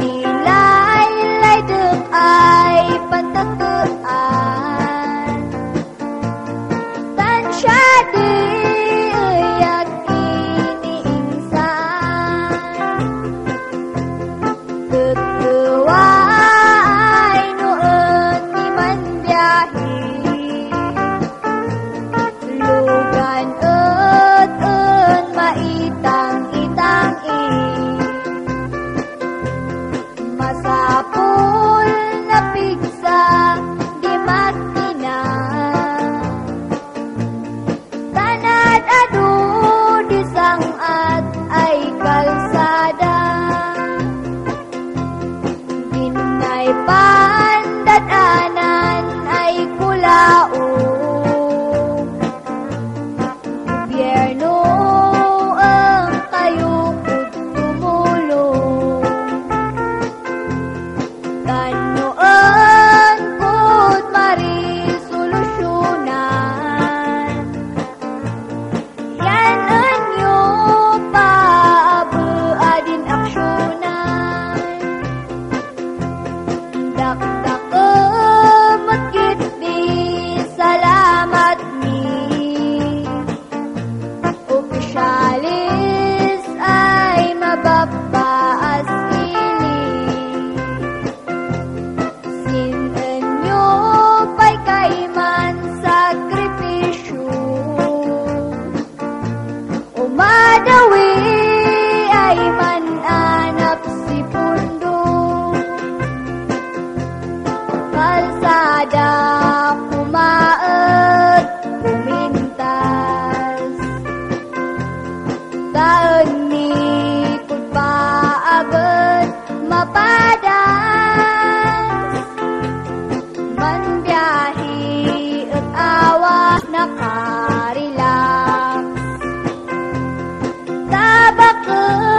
đi lại lại được ai phân tất 吧。Bagawi ay mananap si Pundo. Kalsada 啊。